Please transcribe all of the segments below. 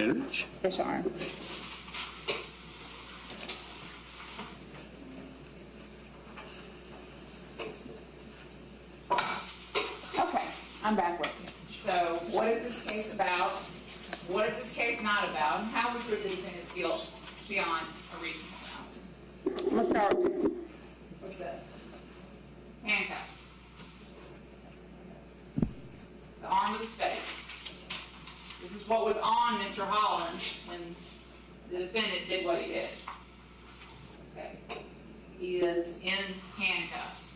Henrich. Yes, Honor. Okay, I'm back with you. So what is this case about? What is this case not about? And how we prove the defendant's guilt beyond a reasonable doubt? I'm gonna start with this. Handcuffs. The arm of the state. This is what was on Mr. Hollins when the defendant did what he did. Okay. He is in handcuffs.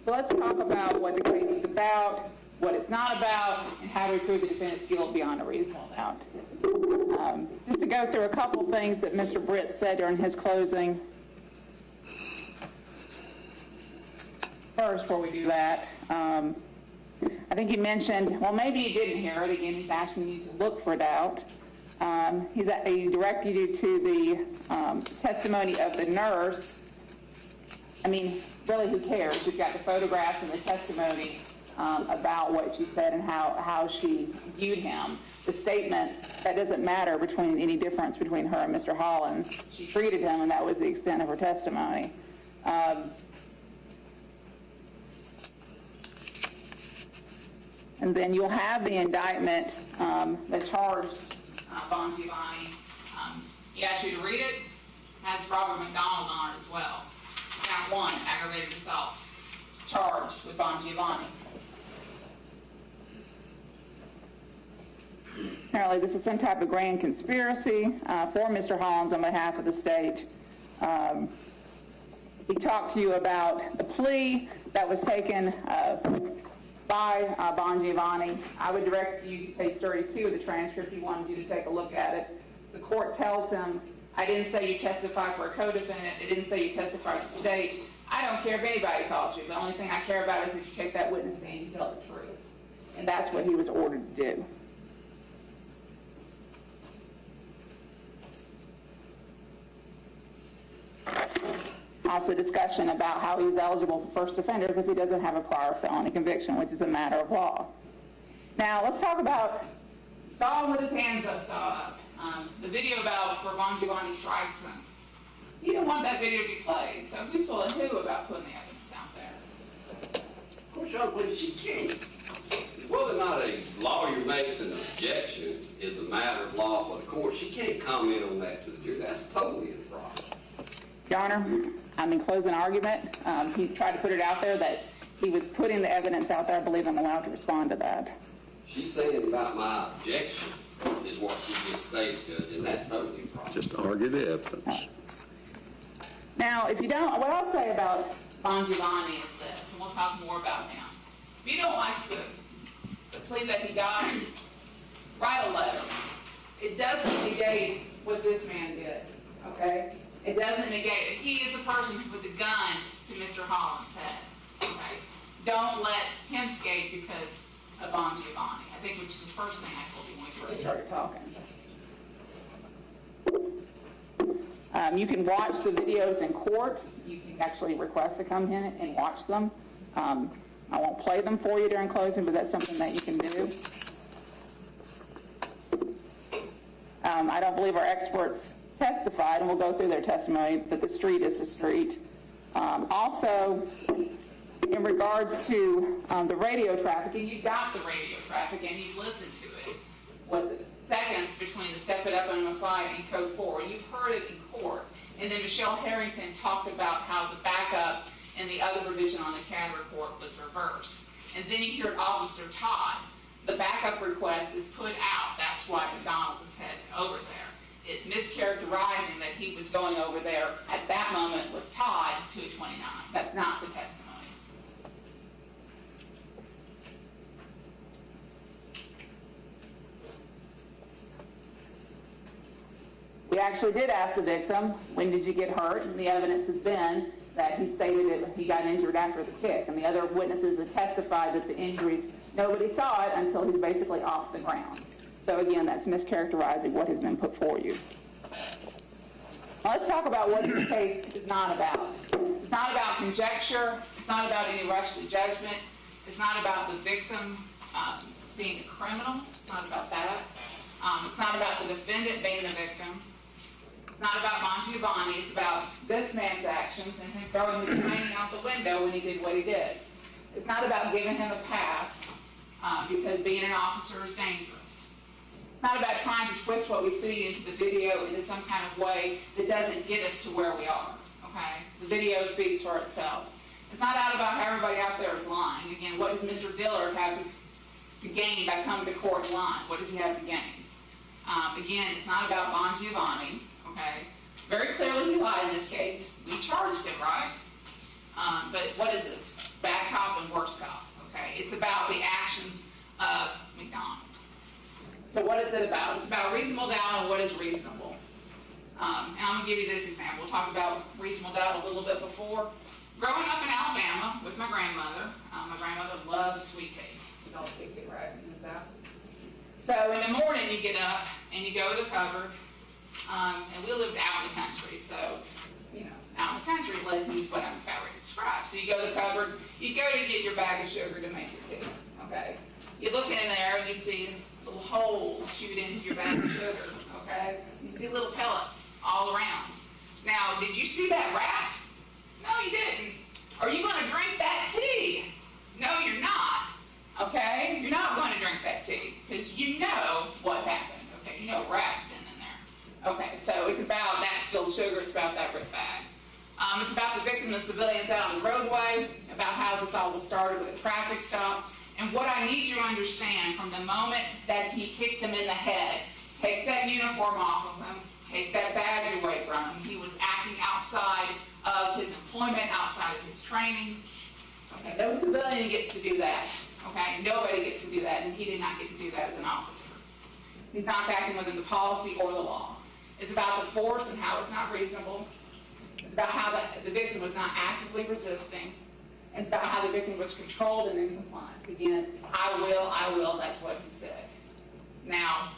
So let's talk about what the case is about, what it's not about, and how we prove the defendant's guilt beyond a reasonable doubt. Um, just to go through a couple things that Mr. Britt said during his closing. First, before we do that, um, I think he mentioned, well, maybe he didn't hear it. Again, he's asking you to look for doubt. Um, he's at, he directed you to the um, testimony of the nurse. I mean, really, who cares? We've got the photographs and the testimony um, about what she said and how, how she viewed him. The statement, that doesn't matter between any difference between her and Mr. Hollins. She treated him, and that was the extent of her testimony. Um, And then you'll have the indictment um, that charged uh, Bongiovanni. Um, He asked you to read it, has Robert McDonald on it as well. Count one, aggravated assault, charged with Bongiovanni. Apparently, this is some type of grand conspiracy uh, for Mr. Hollins on behalf of the state. Um, He talked to you about the plea that was taken uh, by uh, Bongiovanni. I would direct you to page 32 of the transcript. He wanted you to take a look at it. The court tells him, I didn't say you testified for a co-defendant. It didn't say you testified to the state. I don't care if anybody calls you. The only thing I care about is if you take that witness and tell the truth. And that's what he was ordered to do. Also discussion about how he's eligible for first offender because he doesn't have a prior felony conviction, which is a matter of law. Now, let's talk about, saw him with his hands up, saw up. Um, the video about where Bongiovanni strikes him. He didn't want that video to be played, so who's fooling who about putting the evidence out there? Of course, I don't believe she can. Whether or not a lawyer makes an objection is a matter of law for the court. She can't comment on that to the jury. That's totally improper. Your Honor, I'm in closing argument. Um, he tried to put it out there that he was putting the evidence out there. I believe I'm allowed to respond to that. She's saying about my objection is what she just stated, Judge, and that's totally improper. Just argue the evidence. Now, if you don't, what I'll say about Bongiovanni is this, and we'll talk more about him. If you don't like the, the plea that he got, write a letter. It doesn't negate what this man did, okay? It doesn't negate it. He is a person who put the gun to Mr. Hollins' head, okay? Don't let him skate because of Bongiovanni. I think which is the first thing I told you when we first started talking. Um, you can watch the videos in court. You can actually request to come in and watch them. Um, I won't play them for you during closing, but that's something that you can do. Um, I don't believe our experts testified, and we'll go through their testimony, that the street is a street. Um, also, in regards to um, the radio trafficking, you got the radio traffic and you've listened to it. Was it seconds between the step it up and a five and code four? You've heard it in court. And then Michelle Harrington talked about how the backup and the other provision on the CAD report was reversed. And then you heard Officer Todd. The backup request is put out. That's why McDonald was headed over there. It's mischaracterizing that he was going over there at that moment with Todd to a 29. That's not the testimony. We actually did ask the victim, when did you get hurt? And the evidence has been that he stated that he got injured after the kick. And the other witnesses have testified that the injuries, nobody saw it until he's basically off the ground. So again, that's mischaracterizing what has been put for you. Now let's talk about what this case is not about. It's not about conjecture. It's not about any rush to judgment. It's not about the victim um, being a criminal. It's not about that. Um, it's not about the defendant being the victim. It's not about Bongiovanni. It's about this man's actions and him throwing his plane out the window when he did what he did. It's not about giving him a pass uh, because being an officer is dangerous. It's not about trying to twist what we see into the video into some kind of way that doesn't get us to where we are. Okay? The video speaks for itself. It's not out about how everybody out there is lying. Again, what does Mr. Dillard have to, to gain by coming to court and lying? What does he have to gain? Um, again, it's not about Bongiovanni. Okay? Very clearly he lied in this case. We charged him, right? Um, but what is this? Bad cop and worse cop. Okay? It's about the actions of McDonald. So what is it about? It's about reasonable doubt and what is reasonable. Um, and I'm going to give you this example. We talked about reasonable doubt a little bit before. Growing up in Alabama with my grandmother, um, my grandmother loved sweet cake. Know sweet cake, right? That? So in the morning you get up and you go to the cupboard, um, and we lived out in the country, so you know, out in the country lives in what I'm about to describe. So you go to the cupboard, you go to get your bag of sugar to make your tea. Okay, you look in there and you see little holes shoot into your bag of sugar. Okay, you see little pellets all around. Now, did you see that rat? No, you didn't. Are you going to drink that tea? No, you're not. Okay, you're not going to drink that tea because you know what happened. Okay, you know rat's been in there. Okay, so it's about that spilled sugar. It's about that ripped bag. Um, it's about the victim, the civilians out on the roadway, about how this all was started with a traffic stop. And what I need you to understand from the moment that he kicked him in the head, take that uniform off of him, take that badge away from him. He was acting outside of his employment, outside of his training. Okay, no civilian gets to do that. Okay, nobody gets to do that, and he did not get to do that as an officer. He's not acting within the policy or the law. It's about the force and how it's not reasonable. It's about how the, the victim was not actively resisting. It's about how the victim was controlled and in compliance. Again, I will, I will, that's what he said. Now,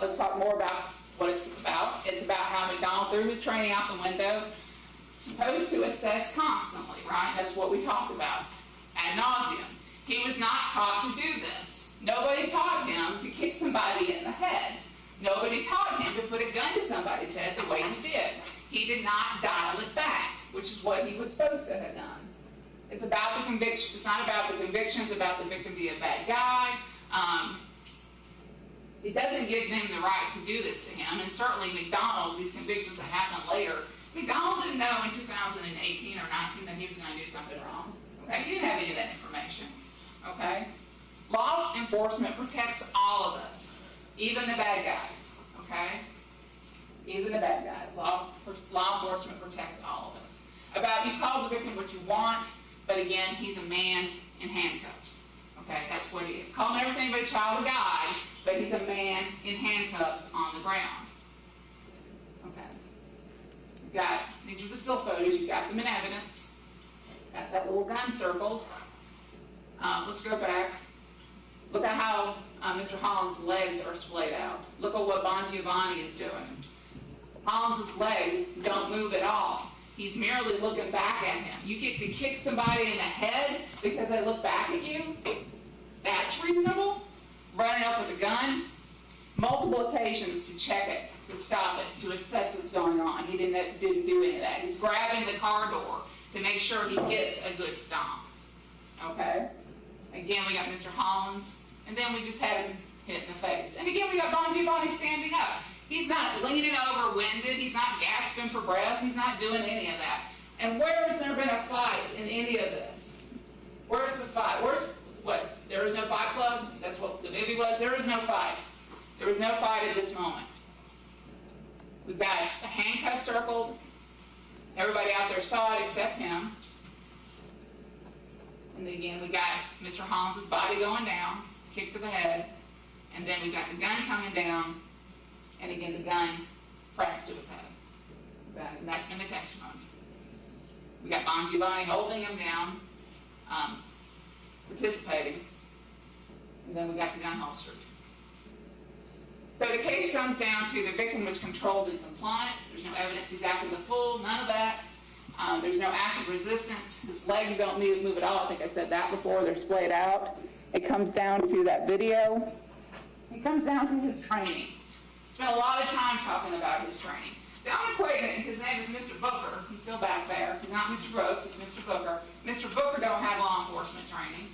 let's talk more about what it's about. It's about how McDonald threw his training out the window, supposed to assess constantly, right? That's what we talked about ad nauseum. He was not taught to do this. Nobody taught him to kick somebody in the head. Nobody taught him to put a gun to somebody's head the way he did. He did not dial it back, which is what he was supposed to have done. It's about the conviction. It's not about the convictions, about the victim being a bad guy. Um, it doesn't give them the right to do this to him. And certainly McDonald, these convictions that happened later, McDonald didn't know in 2018 or 19 that he was going to do something wrong. Okay, he didn't have any of that information. Okay, law enforcement protects all of us, even the bad guys. Okay, even the bad guys. Law law enforcement protects all of us. About you call the victim what you want, but again, he's a man in handcuffs. Okay, that's what he is. Call him everything but a child of God, but he's a man in handcuffs on the ground. Okay. You've got these are the still photos. You've got them in evidence. Got that little gun circled. Um, let's go back. Look at how uh, Mr. Hollins' legs are splayed out. Look at what Bongiovanni is doing. Hollins' legs don't move at all. He's merely looking back at him. You get to kick somebody in the head because they look back at you? That's reasonable? Running up with a gun? Multiple occasions to check it, to stop it, to assess what's going on. He didn't, didn't do any of that. He's grabbing the car door to make sure he gets a good stomp. Okay? Again, we got Mr. Hollins, and then we just had him hit in the face. And again, we got Bongiovanni standing up. He's not leaning over winded. He's not gasping for breath. He's not doing any of that. And where has there been a fight in any of this? Where's the fight? Where's what? There is no fight club? That's what the movie was. There is no fight. There was no fight at this moment. We've got the handcuffs circled. Everybody out there saw it except him. And again, we got Mr. Hollins's body going down, kick to the head, and then we got the gun coming down, and again the gun pressed to his head. And that's been the testimony. We got Bongiovanni holding him down, um, participating, and then we got the gun holstered. So the case comes down to the victim was controlled and compliant. There's no evidence he's acting the fool, none of that. Um, there's no active resistance. His legs don't move, move at all. I think I said that before. They're splayed out. It comes down to that video. It comes down to his training. Spent a lot of time talking about his training. The only question, his name is Mr. Booker. He's still back there. He's not Mr. Brooks. It's Mr. Booker. Mr. Booker don't have law enforcement training.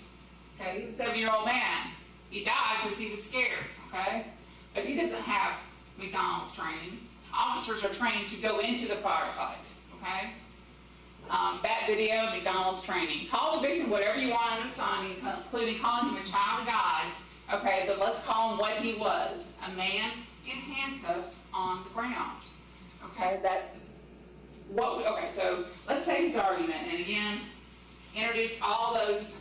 Okay, he's a seven-year-old man. He died because he was scared. Okay, but he doesn't have McDonald's training. Officers are trained to go into the firefight. Okay. Um, that video, McDonald's training. Call the victim whatever you want him to sign, including calling him a child of God. Okay, but let's call him what he was a man in handcuffs on the ground. Okay, that's what we, okay, so let's take his argument, and again, introduce all those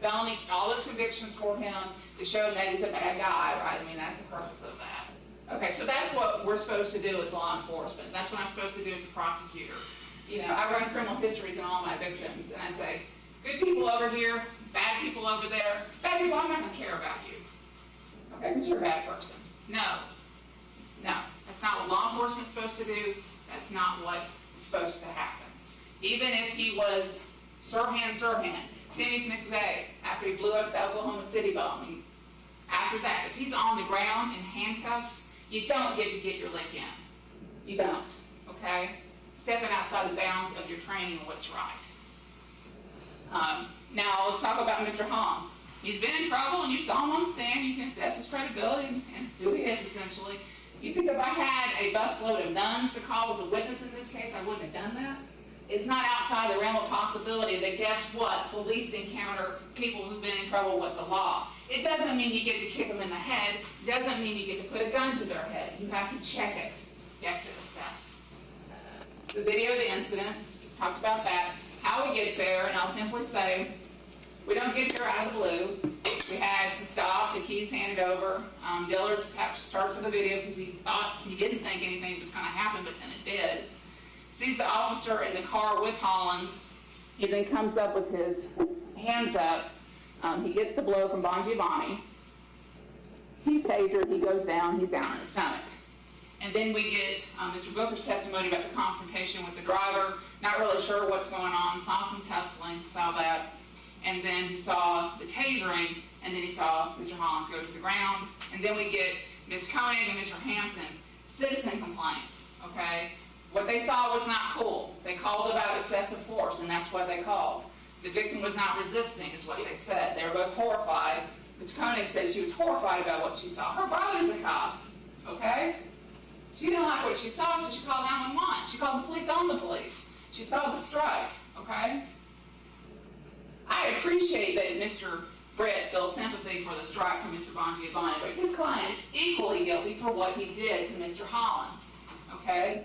felony, all those convictions for him to show that he's a bad guy, right? I mean, that's the purpose of that. Okay, so that's what we're supposed to do as law enforcement. That's what I'm supposed to do as a prosecutor. You know, I run criminal histories on all my victims, and I say, good people over here, bad people over there. Bad people, I'm not going to care about you. Okay, because you're a bad person. No. No. That's not what law enforcement's supposed to do. That's not what is supposed to happen. Even if he was Sirhan Sirhan, Timmy McVeigh, after he blew up the Oklahoma City bombing, after that, if he's on the ground in handcuffs, you don't get to get your lick in. You don't. Okay? Stepping outside the bounds of your training what's right. Um, now, let's talk about Mr. Holmes. He's been in trouble, and you saw him on the stand. You can assess his credibility and, and who he is, essentially. You think if I had a busload of nuns to call as a witness in this case, I wouldn't have done that? It's not outside the realm of possibility that guess what? Police encounter people who've been in trouble with the law. It doesn't mean you get to kick them in the head. It doesn't mean you get to put a gun to their head. You have to check it. You have to assess. The video of the incident, talked about that. How we get there, and I'll simply say, we don't get there out of the blue. We had stopped, the keys handed over. Um, Dillard starts with the video because he thought, he didn't think anything was going to happen, but then it did. Sees the officer in the car with Hollins. He then comes up with his hands up. Um, he gets the blow from Bongiovanni. He's tasered, he goes down, he's down in the stomach. And then we get um, Mr. Booker's testimony about the confrontation with the driver. Not really sure what's going on. Saw some tussling, saw that. And then he saw the tasering, and then he saw Mr. Hollins go to the ground. And then we get Ms. Koenig and Mr. Hampton, citizen complaints, okay? What they saw was not cool. They called about excessive force, and that's what they called. The victim was not resisting, is what they said. They were both horrified. Ms. Koenig said she was horrified about what she saw. Her brother's a cop, okay? She didn't like what she saw, so she called 911. She called the police on the police. She saw the strike, okay? I appreciate that Mr. Brett felt sympathy for the strike from Mr. Bongiovanni, but his client is equally guilty for what he did to Mr. Hollins, okay?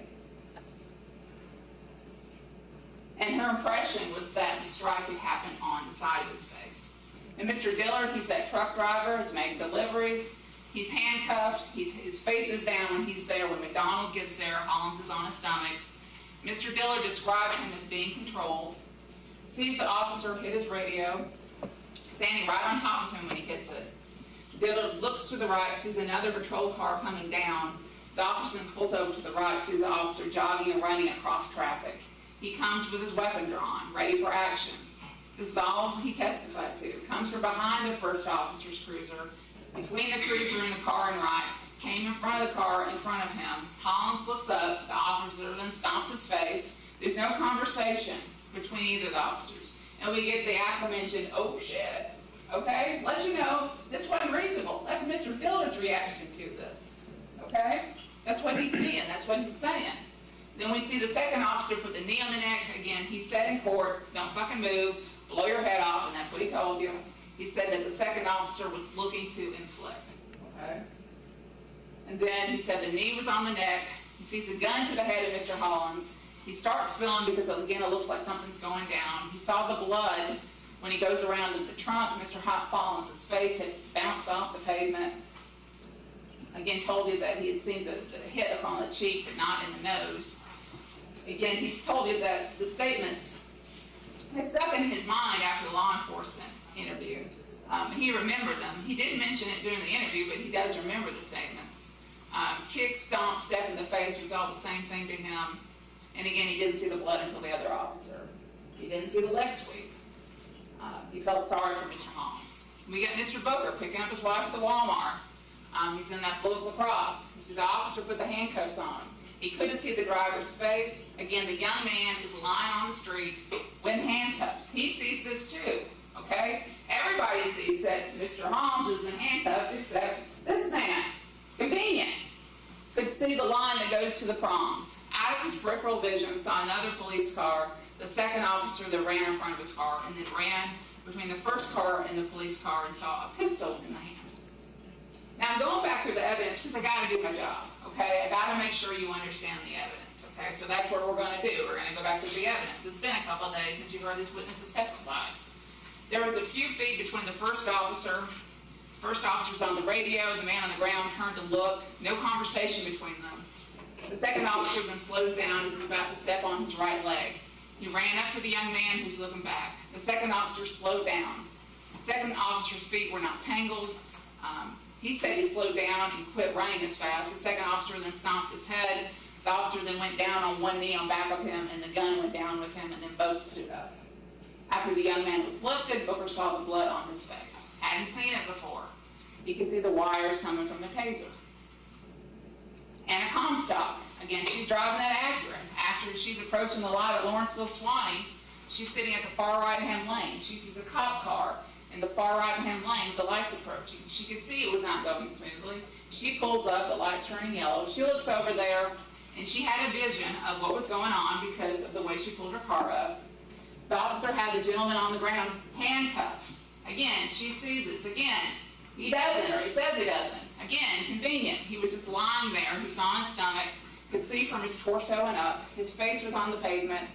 And her impression was that the strike had happened on the side of his face. And Mr. Dillard, he's that truck driver, he's making deliveries, he's handcuffed, he's, his face is down when he's there. When McDonald gets there, Hollins is on his stomach. Mr. Dillard described him as being controlled, sees the officer hit his radio, standing right on top of him when he hits it. Dillard looks to the right, sees another patrol car coming down. The officer pulls over to the right, sees the officer jogging and running across traffic. He comes with his weapon drawn, ready for action. This is all he testified to. Comes from behind the first officer's cruiser, between the cruiser and the car and right, came in front of the car in front of him. Hollins looks up, the officer then stomps his face. There's no conversation between either of the officers. And we get the aforementioned, oh shit. Okay? Let you know this wasn't reasonable. That's Mr. Dillard's reaction to this. Okay? That's what he's seeing. That's what he's saying. Then we see the second officer put the knee on the neck. Again, he said in court, don't fucking move, blow your head off, and that's what he told you. He said that the second officer was looking to inflict. Okay? And then he said the knee was on the neck. He sees the gun to the head of Mr. Hollins. He starts feeling because, again, it looks like something's going down. He saw the blood when he goes around the trunk. Mr. Hop falls. His face had bounced off the pavement. Again, told you that he had seen the, the hit on the cheek, but not in the nose. Again, he's told you that the statements had stuck in his mind after the law enforcement interview. Um, he remembered them. He didn't mention it during the interview, but he does remember the statements. Um, kick, stomp, step in the face was all the same thing to him. And again, he didn't see the blood until the other officer. He didn't see the leg sweep. Uh, he felt sorry for Mr. Holmes. We got Mr. Booker picking up his wife at the Walmart. Um, he's in that blue LaCrosse. You see the officer put the handcuffs on. He couldn't see the driver's face. Again, the young man is lying on the street with handcuffs. He sees this too, okay? Everybody sees that Mr. Holmes is in handcuffs except this man. Convenient. Could see the line that goes to the prongs. Out of his peripheral vision, saw another police car, the second officer that ran in front of his car, and then ran between the first car and the police car and saw a pistol in the hand. Now I'm going back through the evidence because I got to do my job. Okay, I got to make sure you understand the evidence. Okay, so that's what we're going to do. We're going to go back through the evidence. It's been a couple days since you heard these witnesses testify. There was a few feet between the first officer. First officer's on the radio. The man on the ground turned to look. No conversation between them. The second officer then slows down. as He's about to step on his right leg. He ran up to the young man who's looking back. The second officer slowed down. The second officer's feet were not tangled. Um, he said he slowed down and quit running as fast. The second officer then stomped his head. The officer then went down on one knee on back of him, and the gun went down with him, and then both stood up. After the young man was lifted, Booker saw the blood on his face. Hadn't seen it before. He could see the wires coming from the taser. And a Comstock. Again, she's driving that Acura. After she's approaching the lot at Lawrenceville Suwanee, she's sitting at the far right-hand lane. She sees a cop car in the far right-hand lane the lights approaching. She could see it was not going smoothly. She pulls up, the light's turning yellow. She looks over there, and she had a vision of what was going on because of the way she pulled her car up. The officer had the gentleman on the ground handcuffed. Again, she sees this. Again, he doesn't, or he says he doesn't. Again, convenient. He was just lying there. He was on his stomach, could see from his torso and up. His face was on the pavement.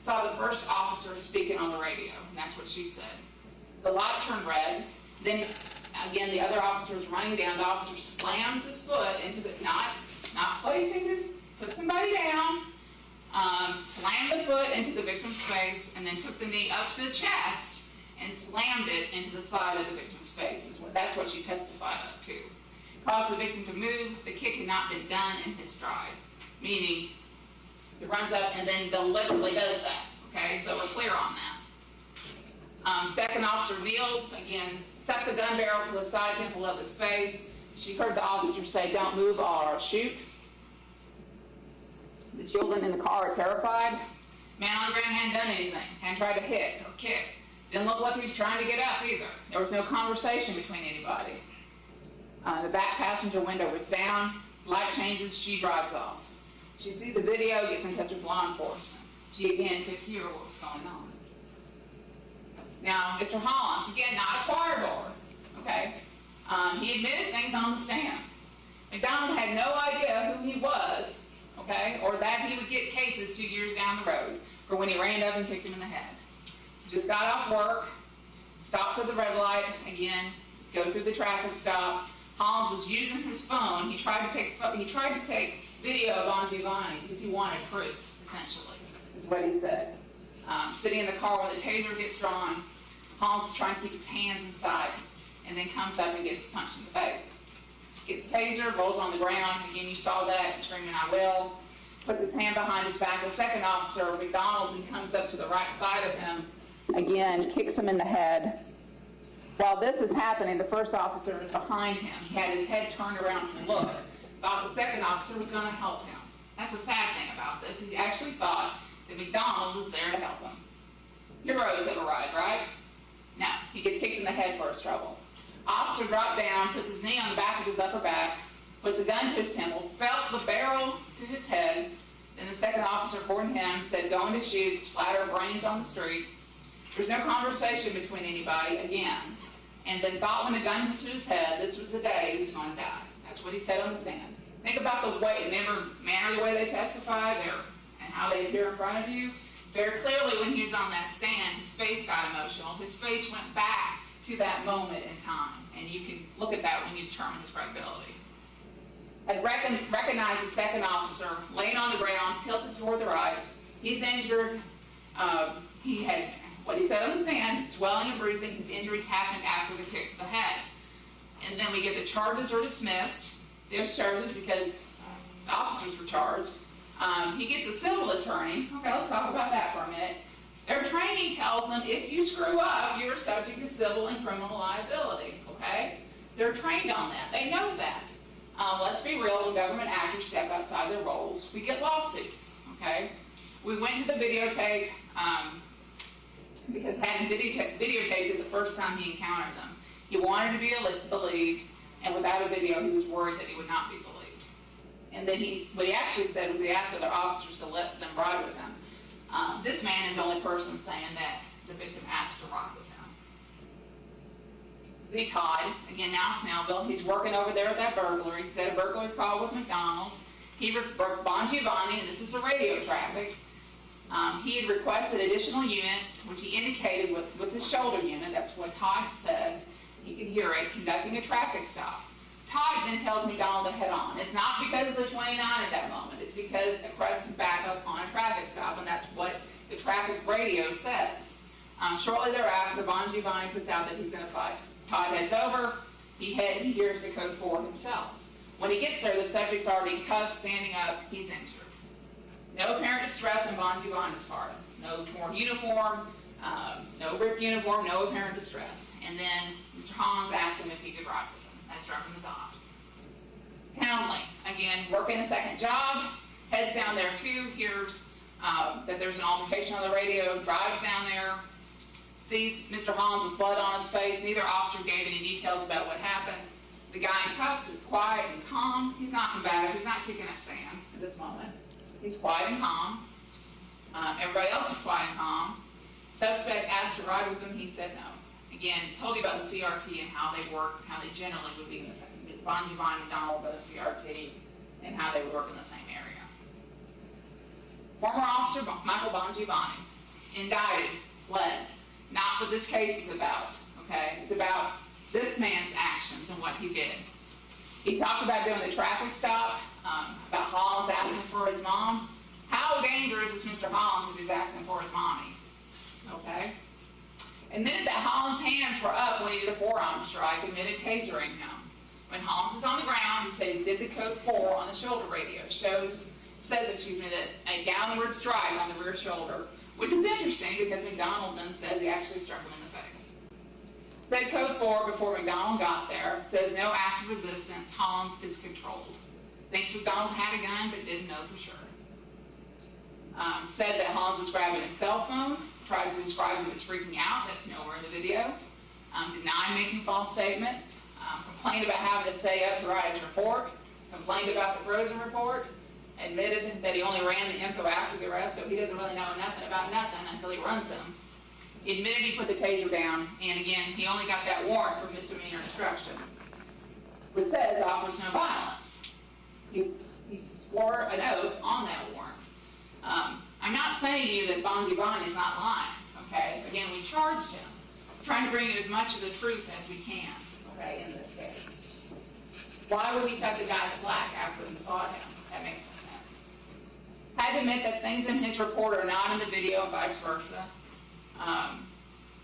Saw the first officer speaking on the radio, and that's what she said. The light turned red. Then, again, the other officer was running down. The officer slams his foot into the, not, not placing it, put somebody down, um, slammed the foot into the victim's face, and then took the knee up to the chest and slammed it into the side of the victim's face. That's what she testified up to. Caused the victim to move. The kick had not been done in his stride, meaning he runs up and then deliberately does that. Okay, so we're clear on that. Um, second officer kneels, again, set the gun barrel to the side temple of his face. She heard the officer say, don't move or shoot. The children in the car are terrified. Man on the ground hadn't done anything, hadn't tried to hit or kick. Didn't look like he was trying to get up either. There was no conversation between anybody. Uh, the back passenger window was down. Light changes, she drives off. She sees a video, gets in touch with law enforcement. She again could hear what was going on. Now, Mr. Hollins, again, not a choir board, okay? Um, he admitted things on the stand. McDonald had no idea who he was, okay, or that he would get cases two years down the road for when he ran up and kicked him in the head. Just got off work, stops at the red light, again, go through the traffic stop. Hollins was using his phone. He tried to take he tried to take video of Giovanni because he wanted proof, essentially, is what he said. Um, sitting in the car when the taser gets drawn, Hollins is trying to keep his hands inside, and then comes up and gets punched in the face. Gets taser, rolls on the ground. Again, you saw that, screaming, I will. Puts his hand behind his back. The second officer, McDonald, comes up to the right side of him. Again, kicks him in the head. While this is happening, the first officer is behind him. He had his head turned around to look. Thought the second officer was going to help him. That's the sad thing about this. He actually thought that McDonald was there to help him. Heroes have arrived, right? No, he gets kicked in the head for his trouble. Officer dropped down, puts his knee on the back of his upper back, puts a gun to his temple, felt the barrel to his head. Then the second officer, according him, said, going to shoot, splatter brains on the street. There's no conversation between anybody, again. And then thought when the gun was to his head, this was the day he was going to die. That's what he said on the stand. Think about the way, remember, manner the way they testified there, and how they appear in front of you. Very clearly, when he was on that stand, his face got emotional. His face went back to that moment in time, and you can look at that when you determine his credibility. Had recon- recognized the second officer laying on the ground, tilted toward the right. He's injured. Uh, he had what he said on the stand: swelling and bruising. His injuries happened after the kick to the head. And then we get the charges are dismissed. There's charges because the officers were charged. Um, he gets a civil attorney. Okay, let's talk about that for a minute. Their training tells them if you screw up, you're subject to civil and criminal liability. Okay? They're trained on that. They know that. Um, let's be real, when government actors step outside their roles, we get lawsuits. Okay? We went to the videotape um, because hadn't videotape, videotaped it the first time he encountered them. He wanted to be believed, and without a video, he was worried that he would not be believed. And then he, what he actually said was he asked other officers to let them ride with him. Um, this man is the only person saying that the victim asked to ride with him. Z Todd, again now Snellville, he's working over there at that burglary. He said a burglary call with McDonald. He, Bongiovanni, and this is a radio traffic, um, he had requested additional units, which he indicated with, with his shoulder unit, that's what Todd said, he could hear it, conducting a traffic stop. Todd then tells McDonald to head on. It's not because of the 29 at that moment. It's because a crest backup on a traffic stop, and that's what the traffic radio says. Um, shortly thereafter, Bongiovanni puts out that he's in a fight. Todd heads over. He, head, he hears the code 4 himself. When he gets there, the subject's already cuffed, standing up. He's injured. No apparent distress on Bongiovanni's part. No torn uniform, um, no ripped uniform, no apparent distress. And then Mr. Hollins asked him if he could ride with him. That struck him as odd. Townley, again, working a second job, heads down there too, hears um, that there's an altercation on the radio, drives down there, sees Mr. Hollins with blood on his face. Neither officer gave any details about what happened. The guy in cuffs is quiet and calm. He's not combative. He's not kicking up sand at this moment. He's quiet and calm. Uh, everybody else is quiet and calm. Suspect asked to ride with him. He said no. Again, told you about the CRT and how they work, how they generally would be in the same. Bon and Donald both CRT, and how they would work in the same area. Former officer Michael Bongiovanni, indicted, led. Not what this case is about, okay? It's about this man's actions and what he did. He talked about doing the traffic stop, um, about Hollins asking for his mom. How dangerous is Mr. Hollins if he's asking for his mommy? Okay? Admitted that Hollins' hands were up when he did a forearm strike, admitted tasering him. When Hollins is on the ground, he said he did the code 4 on the shoulder radio. Shows, says, excuse me, that a downward strike on the rear shoulder, which is interesting because McDonald then says he actually struck him in the face. Said code 4 before McDonald got there, says no active resistance, Hollins is controlled. Thinks McDonald had a gun but didn't know for sure. Um, said that Hollins was grabbing his cell phone, tries to describe him as freaking out, that's nowhere in the video. Um, denied making false statements, um, complained about having to stay up to write his report, complained about the frozen report, admitted that he only ran the info after the arrest, so he doesn't really know nothing about nothing until he runs them. He admitted he put the taser down, and again, he only got that warrant for misdemeanor obstruction, which says offers no violence. He, he swore an oath on that warrant. Um, I'm not saying to you that Bongiovanni is not lying, okay? Again, we charged him, trying to bring you as much of the truth as we can, okay, in this case. Why would we cut the guy slack after we fought him? That makes no sense. Had to admit that things in his report are not in the video and vice versa. Um,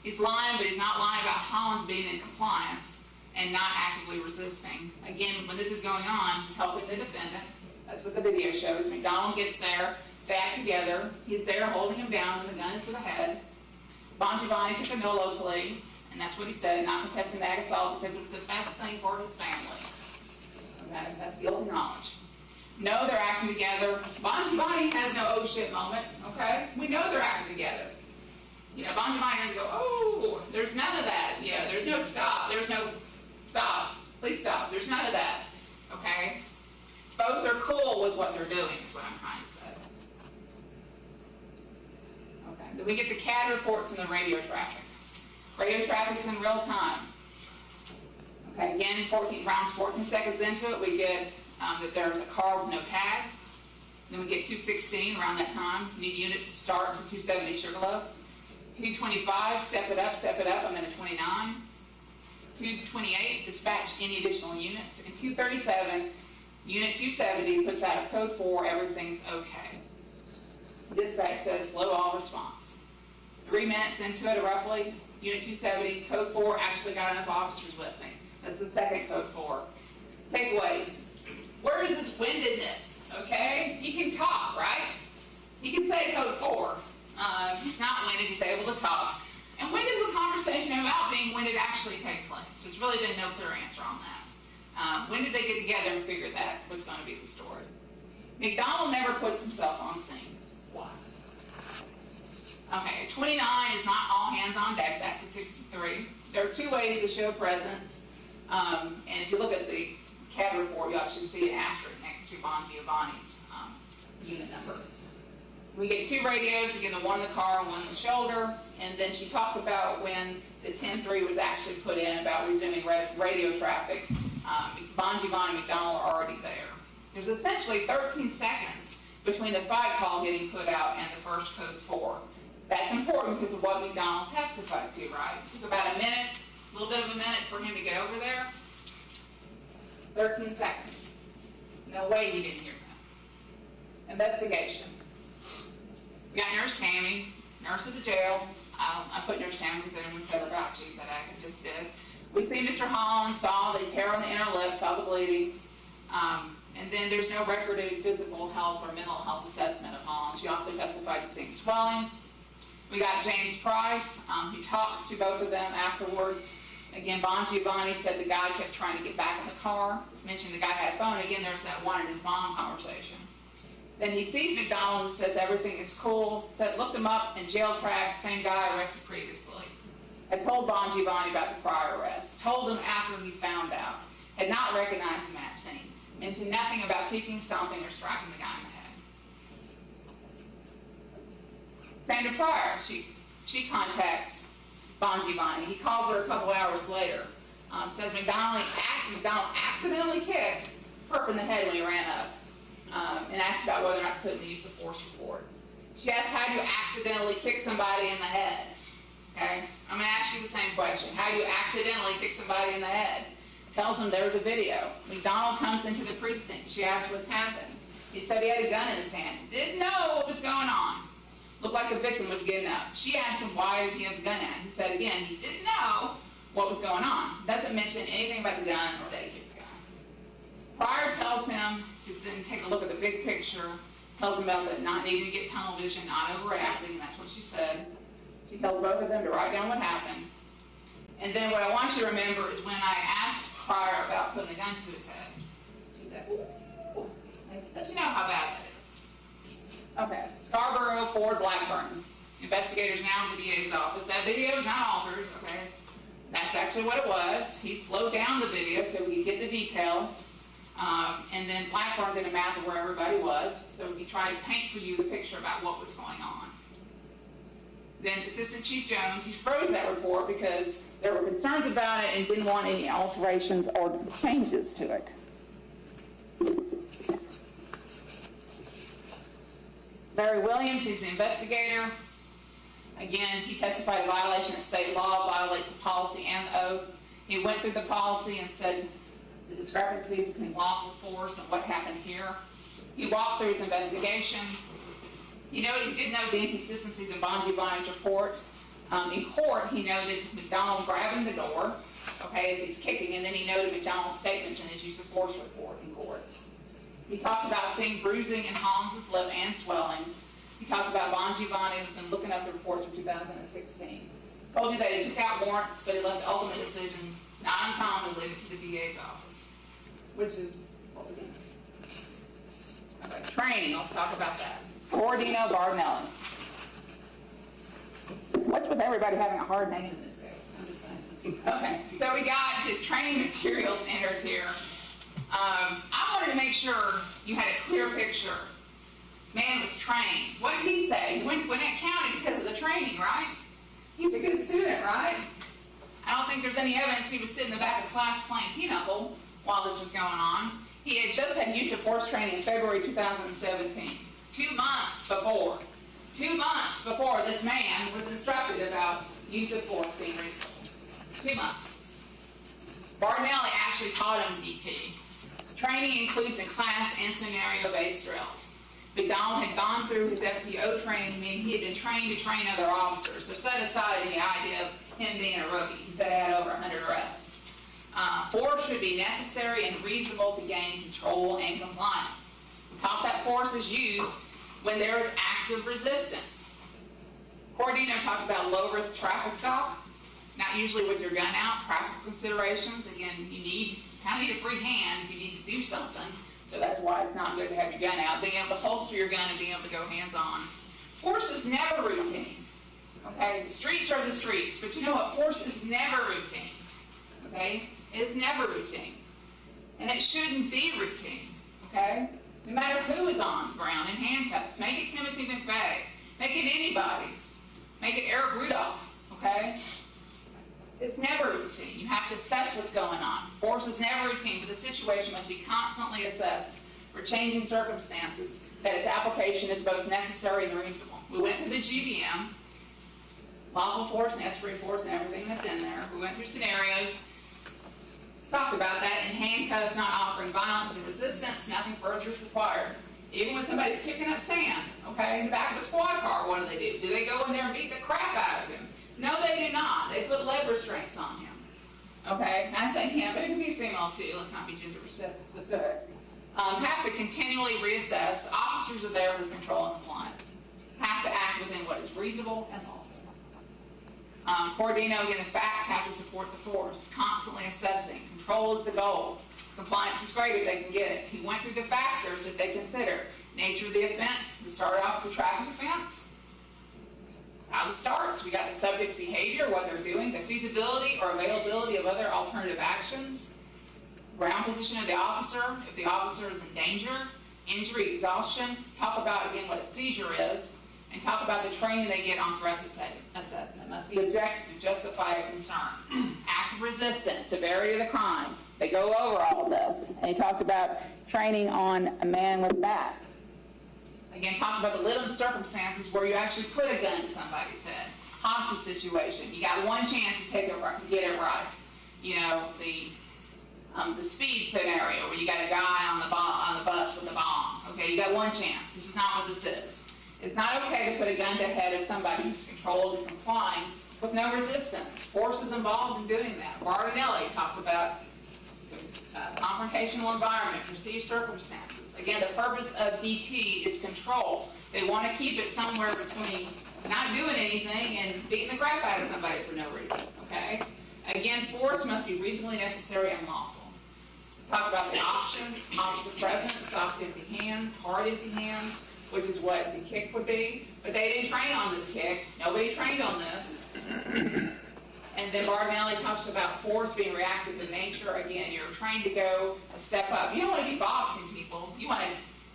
he's lying, but he's not lying about Hollins being in compliance and not actively resisting. Again, when this is going on, he's helping the defendant. That's what the video shows. McDonald gets there, back together. He's there holding him down when the gun is to the head. Bongiovanni took a no plea, and that's what he said, not contesting that assault because it was the best thing for his family. Okay, that's guilty knowledge. No, they're acting together. Bongiovanni has no oh shit moment, okay? We know they're acting together. You know, Bongiovanni doesn't go, oh, there's none of that. You know, there's no stop. There's no stop. Please stop. There's none of that, okay? Both are cool with what they're doing is what I'm trying to say. We get the CAD reports and the radio traffic. Radio traffic is in real time. Okay, again, 14 rounds, 14 seconds into it, we get um, that there's a car with no tag. Then we get 216 around that time. Need units to start to 270 Sugarloaf. 225, step it up, step it up. I'm at a 29. 228, dispatch any additional units. And 237, unit 270 puts out a code 4, everything's okay. Dispatch says slow all response. Three minutes into it, roughly, unit 270, code 4 actually got enough officers with me. That's the second code 4. Takeaways. Where is this windedness okay? He can talk, right? He can say code four. Uh, he's not winded, he's able to talk. And when does the conversation about being winded actually take place? There's really been no clear answer on that. Um, when did they get together and figure that was going to be the story? McDonald never puts himself on scene. Okay, 29 is not all hands on deck, that's a 63. There are two ways to show presence. Um, and if you look at the CAD report, you actually see an asterisk next to Bongiovanni's um, unit number. We get two radios, again, the one in the car and one in the shoulder. And then she talked about when the 10-3 was actually put in about resuming radio traffic. Um, Bongiovanni and McDonald are already there. There's essentially 13 seconds between the fight call getting put out and the first code 4. That's important because of what McDonald testified to, right? It took about a minute, a little bit of a minute for him to get over there. 13 seconds. No way he didn't hear that. Investigation. We got Nurse Tammy, nurse at the jail. Um, I put Nurse Tammy because everyone said about you, but I just did. We see Mr. Hollins, saw the tear on the inner lip, saw the bleeding. Um, and then there's no record of physical health or mental health assessment of Hollins. She also testified to seeing swelling. We got James Price, um, who talks to both of them afterwards. Again, Bongiovanni said the guy kept trying to get back in the car, mentioned the guy had a phone. Again, there's that one in his mom conversation. Then he sees McDonald and says everything is cool. Said, looked him up in jail crack, same guy arrested previously. Had told Bongiovanni about the prior arrest. Told him after he found out. Had not recognized him at scene. Mentioned nothing about kicking, stomping, or striking the guy in the head. Sandra Pryor, she, she contacts Bongiovanni. He calls her a couple hours later. Um, says McDonald, accidentally kicked Perp in the head when he ran up. Um, and asked about whether or not to put in the use of force report. She asks, how do you accidentally kick somebody in the head? Okay, I'm going to ask you the same question. How do you accidentally kick somebody in the head? Tells him there's a video. McDonald comes into the precinct. She asks what's happened. He said he had a gun in his hand. Didn't know what was going on. Looked like the victim was getting up. She asked him why did he have the gun out. He said again he didn't know what was going on. Doesn't mention anything about the gun or that he kicked the gun. Pryor tells him to then take a look at the big picture. Tells him about the not needing to get tunnel vision, not overreacting, and that's what she said. She tells both of them to write down what happened. And then what I want you to remember is when I asked Pryor about putting the gun to his head, she said, ooh, does you know how bad that? Okay, Scarborough, Ford, Blackburn. Investigators now in the DA's office. That video is not altered, okay? That's actually what it was. He slowed down the video so we could get the details. Um, and then Blackburn did a map of where everybody was, so he tried to paint for you the picture about what was going on. Then Assistant Chief Jones, he froze that report because there were concerns about it and didn't want any alterations or changes to it. Larry Williams, he's the investigator. Again, he testified violation of state law, violates the policy and the oath. He went through the policy and said the discrepancies between lawful force and what happened here. He walked through his investigation. He noted he did note the inconsistencies in Bongiovanni's report. Um, in court, he noted McDonald grabbing the door, okay, as he's kicking, and then he noted McDonald's statement in his use of force report in court. He talked about seeing bruising in Holmes' lip and swelling. He talked about Bongiovanni and looking up the reports from 2016. Told you that he took out warrants, but he left the ultimate decision, not uncommon, to leave it to the DA's office, which is what we did. Okay, training, let's talk about that. Cordino Barnelli. What's with everybody having a hard name in this saying. Okay, so we got his training materials entered here. Um, I wanted to make sure you had a clear picture. Man was trained. What did he say? He went to Gwinnett County because of the training, right? He's a good student, right? I don't think there's any evidence he was sitting in the back of class playing pinochle while this was going on. He had just had use of force training in February 2017, two months before. Two months before this man was instructed about use of force being reasonable. Two months. Barnelli actually taught him DT. Training includes in class and scenario-based drills. McDonald had gone through his FTO training, meaning he had been trained to train other officers. So set aside any idea of him being a rookie. He said he had over 100 arrests. Uh, force should be necessary and reasonable to gain control and compliance. Top that force is used when there is active resistance. Cordino talked about low-risk traffic stop, not usually with your gun out, practical considerations. Again, you need, kind of need a free hand if you need to do something. So that's why it's not good to have your gun out. Being able to holster your gun and being able to go hands-on. Force is never routine. Okay, the streets are the streets, but you know what? Force is never routine. Okay, it is never routine, and it shouldn't be routine. Okay, no matter who is on ground in handcuffs, make it Timothy McVeigh, make it anybody, make it Eric Rudolph. Okay, it's never routine. You have to assess what's going on. Force is never routine, but the situation must be constantly assessed for changing circumstances. That its application is both necessary and reasonable. We went through the GDM lawful force, necessary force, and everything that's in there. We went through scenarios, talked about that, in handcuffs, not offering violence and resistance, nothing further is required. Even when somebody's kicking up sand, okay, in the back of a squad car, what do they do? Do they go in there and beat the crap out of him? No, they do not. They put leg restraints on him. Okay, And I say him, but it can be female too. Let's not be gender specific. Um, have to continually reassess. Officers are there for control and compliance. Have to act within what is reasonable and lawful. Um, Cordino, again, the facts have to support the force, constantly assessing. Control is the goal. Compliance is great if they can get it. He went through the factors that they consider. Nature of the offense. We started off as a traffic offense. It starts. We got the subject's behavior, what they're doing, the feasibility or availability of other alternative actions, ground position of the officer, if the officer is in danger, injury, exhaustion. Talk about, again, what a seizure is and talk about the training they get on threat assessment. Must be objective to justify a concern. Active resistance, severity of the crime. They go over all of this. And he talked about training on a man with a bat. Again, talk about the little circumstances where you actually put a gun to somebody's head. Hostage situation. You got one chance to take it get it right. You know, the um, the speed scenario where you got a guy on the, bo- on the bus with a bomb. Okay, you got one chance. This is not what this is. It's not okay to put a gun to the head of somebody who's controlled and complying with no resistance. Force is involved in doing that. Bardinelli talked about uh, confrontational environment, perceived circumstances. Again, the purpose of DT is control. They want to keep it somewhere between not doing anything and beating the crap out of somebody for no reason. Okay? Again, force must be reasonably necessary and lawful. Talk about the options, officer presence, soft empty hands, hard empty hands, which is what the kick would be. But they didn't train on this kick. Nobody trained on this. And then Bardinelli talks about force being reactive in nature. Again, you're trying to go a step up. You don't want to be boxing people. You want to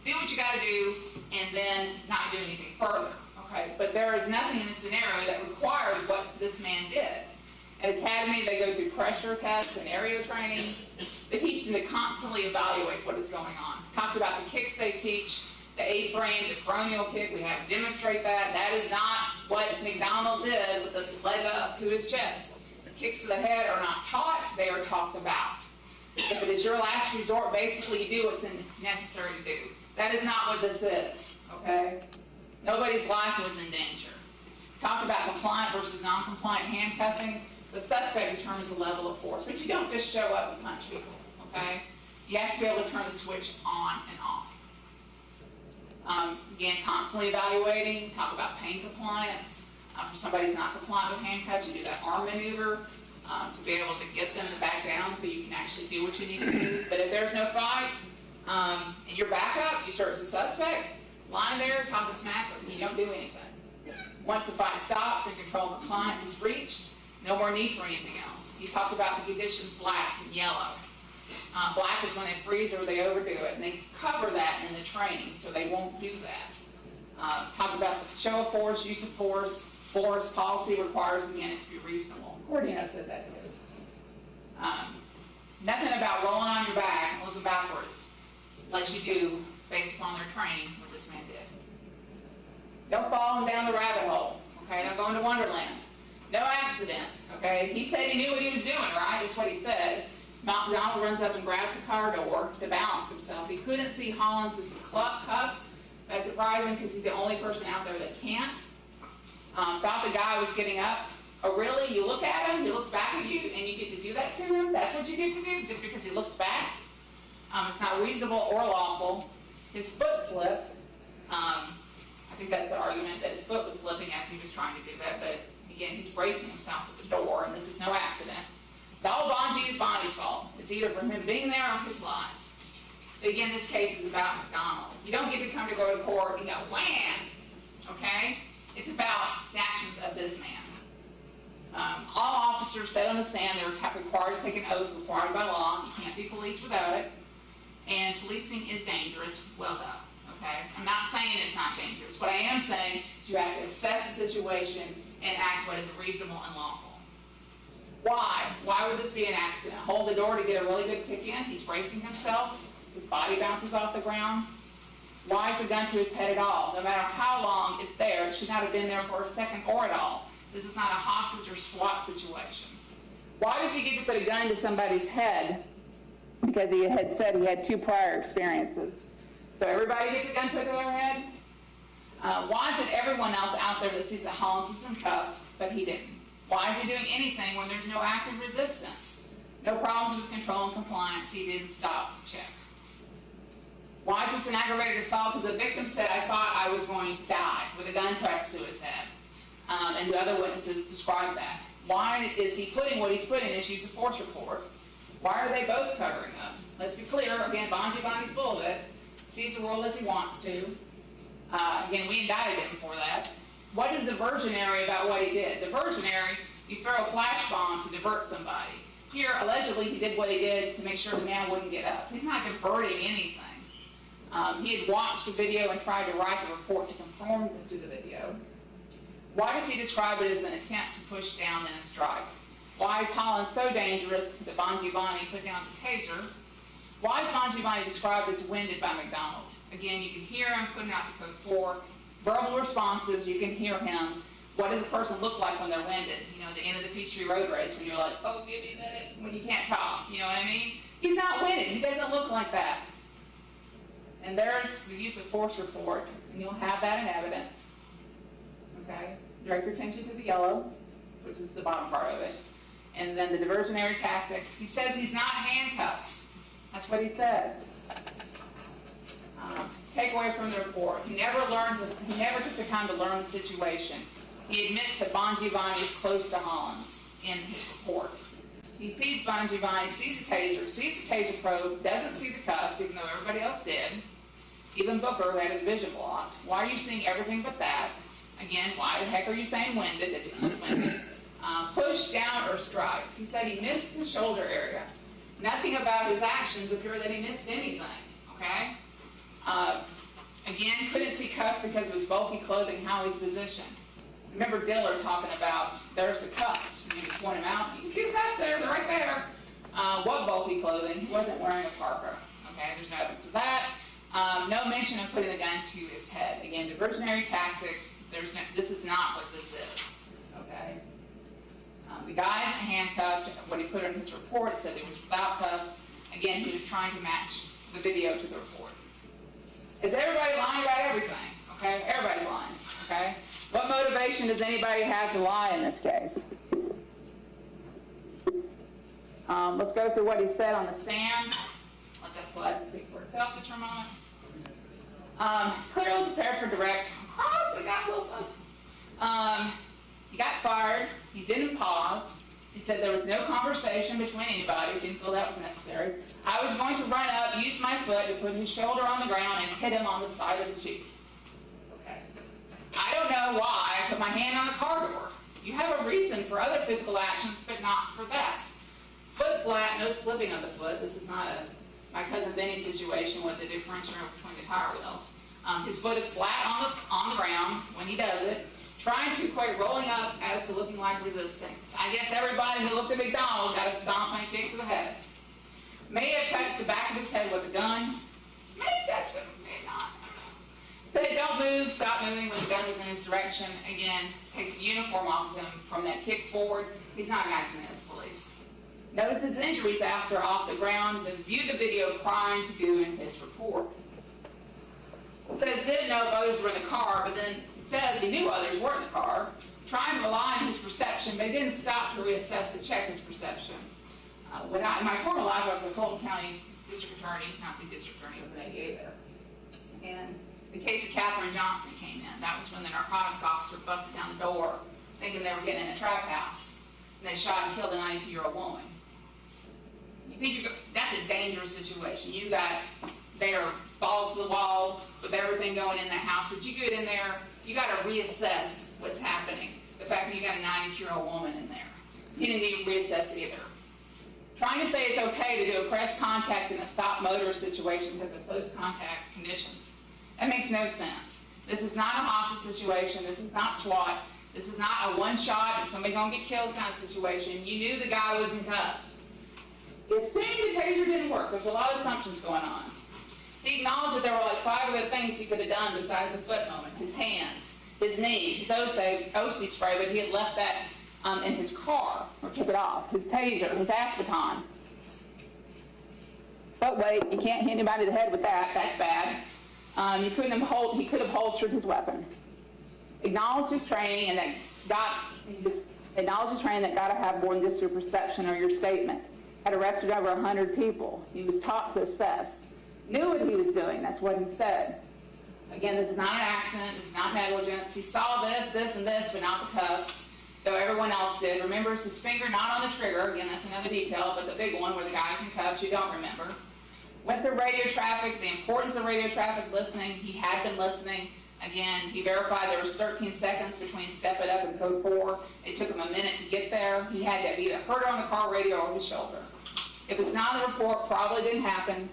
do what you got to do and then not do anything further. Okay, but there is nothing in the scenario that required what this man did. At Academy, they go through pressure tests, scenario training. They teach them to constantly evaluate what is going on. Talked about the kicks they teach, the A-frame, the coronial kick. We have to demonstrate that. That is not what McDonald did with this leg up to his chest. Kicks to the head are not taught, they are talked about. If it is your last resort, basically you do what's necessary to do. That is not what this is, okay? Nobody's life was in danger. Talked about compliant versus non-compliant handcuffing. The suspect determines the level of force, but you don't just show up and punch people, okay? You have to be able to turn the switch on and off. Um, again, constantly evaluating, talk about pain compliance. Uh, for somebody who's not compliant with handcuffs, you do that arm maneuver um, to be able to get them to back down so you can actually do what you need to do. But if there's no fight um, and you're back up, you serve as a suspect, lying there, talking smack, and you don't do anything. Once the fight stops and control of compliance is reached, no more need for anything else. You talked about the conditions black and yellow. Uh, black is when they freeze or they overdo it, and they cover that in the training, so they won't do that. Uh, talk about the show of force, use of force, force policy requires again it to be reasonable. Cordino said that too. Um, nothing about rolling on your back and looking backwards, like you do based upon their training, what this man did. Don't fall down the rabbit hole. Okay, don't go into Wonderland. No accident. Okay, he said he knew what he was doing, right? That's what he said. Donald runs up and grabs the car door to balance himself. He couldn't see Hollins' club cuffs. That's surprising because he's the only person out there that can't. Um, thought the guy was getting up. Oh, really? You look at him, he looks back at you, and you get to do that to him? That's what you get to do just because he looks back? Um, it's not reasonable or lawful. his foot slipped. Um, I think that's the argument, that his foot was slipping as he was trying to do that, but again, he's bracing himself at the door, and this is no accident. It's all Bonji's Bonnie's fault. It's either from him being there or his lies. Again, this case is about McDonald. You don't get to come to go to court and go, wham, okay? It's about the actions of this man. Um, all officers said on the stand they were required to take an oath required by law. You can't be police without it. And policing is dangerous. Well done. Okay? I'm not saying it's not dangerous. What I am saying is you have to assess the situation and act what is reasonable and lawful. Why? Why would this be an accident? Hold the door to get a really good kick in. He's bracing himself. His body bounces off the ground. Why is the gun to his head at all? No matter how long it's there, it should not have been there for a second or at all. This is not a hostage or SWAT situation. Why does he get to put a gun to somebody's head? Because he had said he had two prior experiences. So everybody gets a gun put to their head? Uh, why is it everyone else out there that sees that Hollins is in cuffs, but he didn't? Why is he doing anything when there's no active resistance? No problems with control and compliance. He didn't stop to check. Why is this an aggravated assault? Because the victim said, I thought I was going to die with a gun pressed to his head. Um, and the other witnesses described that. Why is he putting what he's putting in his use of force report? Why are they both covering up? Let's be clear. Again, Bongiovanni's full of it. Sees the world as he wants to. Uh, again, we indicted him for that. What is diversionary about what he did? Diversionary, you throw a flash bomb to divert somebody. Here, allegedly, he did what he did to make sure the man wouldn't get up. He's not diverting anything. Um, he had watched the video and tried to write the report to conform to the video. Why does he describe it as an attempt to push down and a strike? Why is Hollins so dangerous that Bongiovanni put down the taser? Why is Bongiovanni described as winded by McDonald? Again, you can hear him putting out the code 4. Verbal responses, you can hear him. What does a person look like when they're winded? You know, the end of the Peachtree Road race when you're like, oh, give me a minute, when you can't talk. You know what I mean? He's not winded. He doesn't look like that. And there's the use of force report, and you'll have that in evidence. Okay? Direct your attention to the yellow, which is the bottom part of it. And then the diversionary tactics. He says he's not handcuffed. That's what he said. Um, take away from the report. He never learned. He never took the time to learn the situation. He admits that Bongiovanni is close to Hollins in his report. He sees Bongiovanni, sees the taser, sees the taser probe, doesn't see the cuffs, even though everybody else did. Even Booker who had his vision blocked. Why are you seeing everything but that? Again, why the heck are you saying winded? That he's winded. Uh, push, down, or strike. He said he missed the shoulder area. Nothing about his actions appeared that he missed anything. Okay? Uh, again, couldn't see cuffs because of his bulky clothing, how he's positioned. Remember Diller talking about there's the cuffs. You can point them out. You can see the cuffs there. They're right there. Uh, what bulky clothing? He wasn't wearing a parka. Okay, there's no evidence of that. Um, no mention of putting the gun to his head. Again, diversionary tactics. There's no, this is not what this is. Okay. Um, the guy isn't handcuffed. What he put in his report said it was without cuffs. Again, he was trying to match the video to the report. Is everybody lying about everything? Okay, everybody's lying. Okay. What motivation does anybody have to lie in this case? Um, let's go through what he said on the stand. Let that slide speak for itself just for a moment. Um, clearly prepared for direct. Cross, I got a little. Um, he got fired. He didn't pause. He said there was no conversation between anybody. He didn't feel that was necessary. I was going to run up, use my foot to put his shoulder on the ground and hit him on the side of the cheek. I don't know why I put my hand on the car door. You have a reason for other physical actions, but not for that. Foot flat, no slipping of the foot. This is not a my cousin Vinny situation with the differential between the tire wheels. Um, his foot is flat on the on the ground when he does it, trying to equate rolling up as to looking like resistance. I guess everybody who looked at McDonald got a stomp and a kick to the head. May have touched the back of his head with a gun. May have touched it, may not. Said, don't move, stop moving when the gun was in his direction. Again, take the uniform off of him from that kick forward. He's not acting as police. Notice his injuries after off the ground, then view the video crying to do in his report. Says didn't know others were in the car, but then says he knew others were in the car, trying to rely on his perception, but didn't stop to reassess to check his perception. Uh, when I, in my former life, I was a Fulton County district attorney, not the district attorney, I an ADA there. And the case of Kathryn Johnston came in. That was when the narcotics officer busted down the door thinking they were getting in a trap house. And they shot and killed a 92-year-old woman. You think you that's a dangerous situation. You got there balls to the wall with everything going in that house, but you get in there, you got to reassess what's happening. The fact that you got a 92-year-old woman in there, you didn't to reassess it either. Trying to say it's okay to do a press contact in a stop motor situation because of close contact conditions. That makes no sense. This is not a hostage situation. This is not SWAT. This is not a one shot and somebody gonna get killed kind of situation. You knew the guy was in cuffs. He assumed the taser didn't work. There's a lot of assumptions going on. He acknowledged that there were like five other things he could have done besides the foot moment. His hands, his knee, his OC, OC spray, but he had left that um, in his car or took it off. His taser, his baton. But wait, you can't hit anybody in the head with that. That's bad. Um, you couldn't hold, he could have holstered his weapon. Acknowledge his training and that got, just acknowledge his training that got to have more than just your perception or your statement. Had arrested over 100 people. He was taught to assess. Knew what he was doing. That's what he said. Again, this is not an accident. Is not negligence. He saw this, this, and this, but not the cuffs though everyone else did. Remembers his finger not on the trigger. Again, that's another detail, but the big one where the guy's in cuffs, you don't remember. Went through radio traffic, the importance of radio traffic listening. He had been listening. Again, he verified there was 13 seconds between Step It Up and Code 4. It took him a minute to get there. He had to be either heard on the car radio or his shoulder. If it's not in the report, probably didn't happen.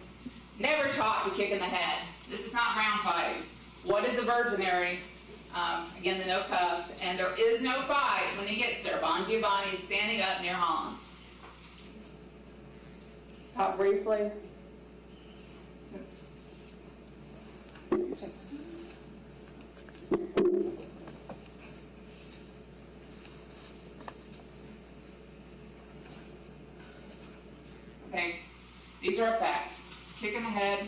Never taught to kick in the head. This is not round fighting. What is the virginary? Um, again, the no cuffs, and there is no fight when he gets there. Bongiovanni is standing up near Hans. Talk briefly. Okay, these are facts. Kick in the head,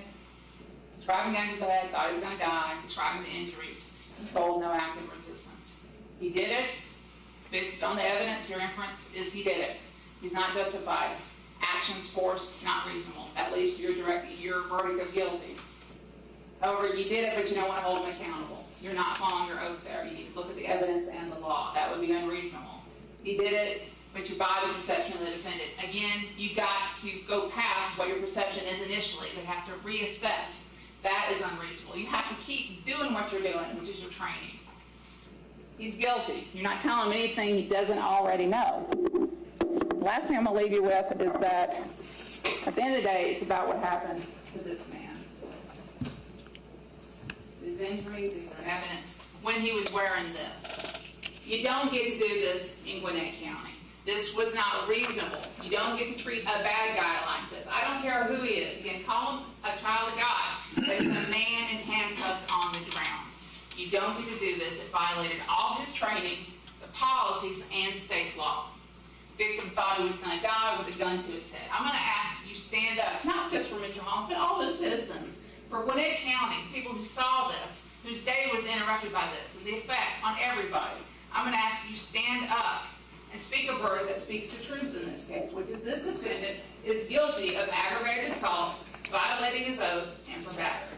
describing under the head, thought he was going to die, describing the injuries controlled, no active resistance. He did it. Based on the evidence, your inference is he did it. He's not justified. Actions forced, not reasonable. At least your direct, your verdict of guilty. However, you did it, but you don't want to hold him accountable. You're not following your oath there. You need to look at the evidence and the law. That would be unreasonable. He did it, but you buy the perception of the defendant. Again, you got to go past what your perception is initially. They have to reassess that is unreasonable. You have to keep doing what you're doing, which is your training. He's guilty. You're not telling him anything he doesn't already know. Last thing I'm going to leave you with is that at the end of the day, it's about what happened to this man. Injuries, these are evidence when he was wearing this. You don't get to do this in Gwinnett County. This was not reasonable. You don't get to treat a bad guy like this. I don't care who he is. You can call him a child of God. There's a man in handcuffs on the ground. You don't get to do this. It violated all his training, the policies, and state law. Victim thought he was going to die with a gun to his head. I'm going to ask you stand up, not just for Mr. Holmes, but all the citizens, for Gwinnett County, people who saw this, whose day was interrupted by this, and the effect on everybody. I'm going to ask you stand up and speak a verdict that speaks the truth in this case, which is this defendant is guilty of aggravated assault violating his oath, and for battery.